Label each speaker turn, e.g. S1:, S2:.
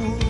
S1: you.